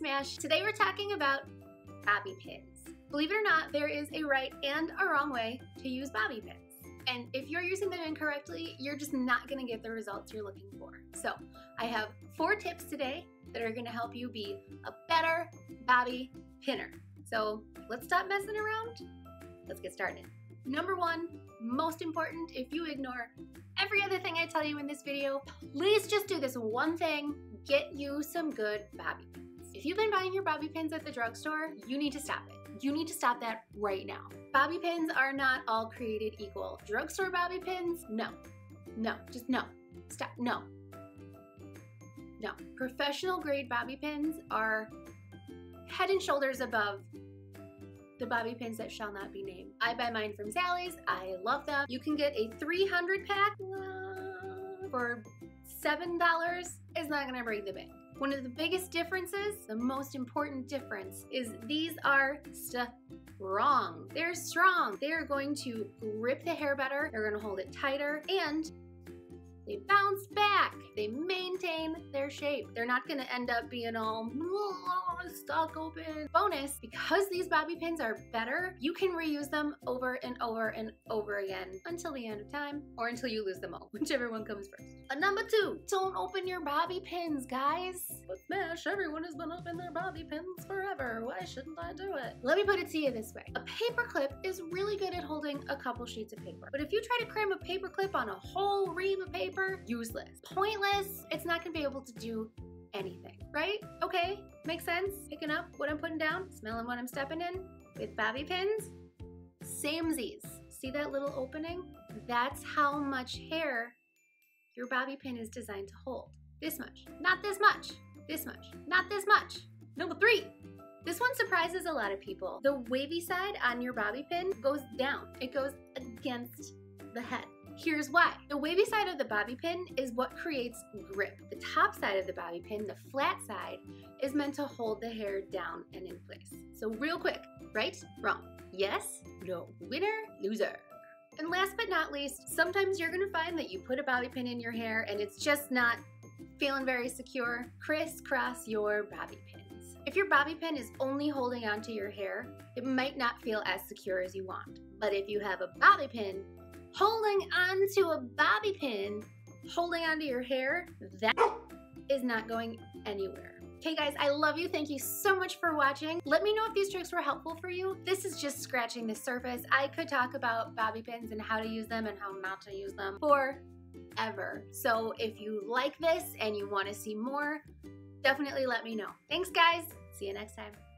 Smash. Today we're talking about bobby pins. Believe it or not, there is a right and a wrong way to use bobby pins. And if you're using them incorrectly, you're just not gonna get the results you're looking for. So I have four tips today that are gonna help you be a better bobby pinner. So let's stop messing around. Let's get started. Number one, most important, if you ignore every other thing I tell you in this video, please just do this one thing, get you some good bobby pins. If you've been buying your bobby pins at the drugstore, you need to stop it. You need to stop that right now. Bobby pins are not all created equal. Drugstore bobby pins, no. No, just no. Stop, no. No. Professional grade bobby pins are head and shoulders above the bobby pins that shall not be named. I buy mine from Sally's. I love them. You can get a 300 pack uh, for $7. It's not gonna break the bank. One of the biggest differences, the most important difference, is these are strong. They're strong. They are going to grip the hair better, they're gonna hold it tighter, and they bounce back. They maintain their shape. They're not gonna end up being all stuck open. Bonus, because these bobby pins are better, you can reuse them over and over and over again until the end of time or until you lose them all, whichever one comes first. A number two, don't open your bobby pins, guys. But smash, everyone has been opening their bobby pins forever. Why shouldn't I do it? Let me put it to you this way. A paper clip is really good at holding a couple sheets of paper. But if you try to cram a paper clip on a whole ream of paper, useless. Pointless, it's not gonna be able to do anything, right? Okay, makes sense? Picking up what I'm putting down, smelling what I'm stepping in with bobby pins. Samesies. See that little opening? That's how much hair your bobby pin is designed to hold. This much, not this much, this much, not this much. Number three, this one surprises a lot of people. The wavy side on your bobby pin goes down. It goes against the head. Here's why. The wavy side of the bobby pin is what creates grip. The top side of the bobby pin, the flat side, is meant to hold the hair down and in place. So real quick, right, wrong, yes, no, winner, loser. And last but not least, sometimes you're gonna find that you put a bobby pin in your hair and it's just not feeling very secure. Crisscross your bobby pins. If your bobby pin is only holding onto your hair, it might not feel as secure as you want. But if you have a bobby pin holding onto a bobby pin, holding onto your hair, that is not going anywhere. Okay guys, I love you. Thank you so much for watching. Let me know if these tricks were helpful for you. This is just scratching the surface. I could talk about bobby pins and how to use them and how not to use them forever. So if you like this and you want to see more, definitely let me know. Thanks guys. See you next time.